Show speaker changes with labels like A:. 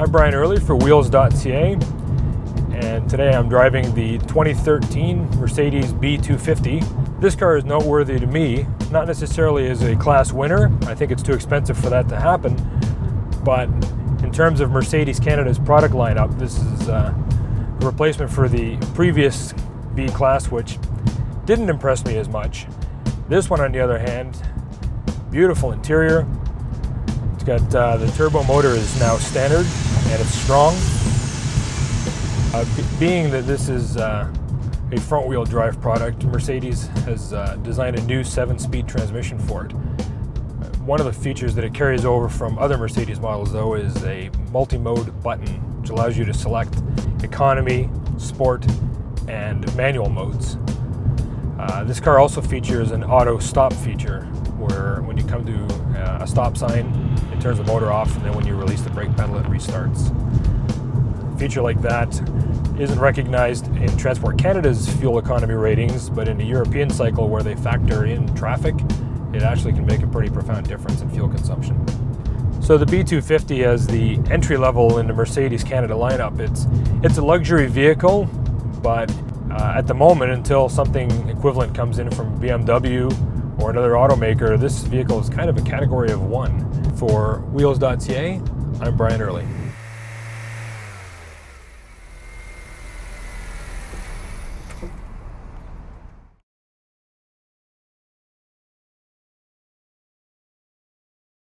A: I'm Brian Early for Wheels.ca, and today I'm driving the 2013 Mercedes B250. This car is noteworthy to me, not necessarily as a class winner, I think it's too expensive for that to happen, but in terms of Mercedes Canada's product lineup, this is uh, a replacement for the previous B class, which didn't impress me as much. This one, on the other hand, beautiful interior, it's got uh, the turbo motor is now standard and it's strong. Uh, being that this is uh, a front wheel drive product, Mercedes has uh, designed a new seven speed transmission for it. One of the features that it carries over from other Mercedes models though is a multi-mode button which allows you to select economy, sport, and manual modes. Uh, this car also features an auto stop feature where when you come to uh, a stop sign, turns the motor off, and then when you release the brake pedal, it restarts. A feature like that isn't recognized in Transport Canada's fuel economy ratings, but in the European cycle where they factor in traffic, it actually can make a pretty profound difference in fuel consumption. So the B250 as the entry level in the Mercedes Canada lineup, it's, it's a luxury vehicle, but uh, at the moment, until something equivalent comes in from BMW or another automaker, this vehicle is kind of a category of one. For Wheels.ca, I'm Brian Early.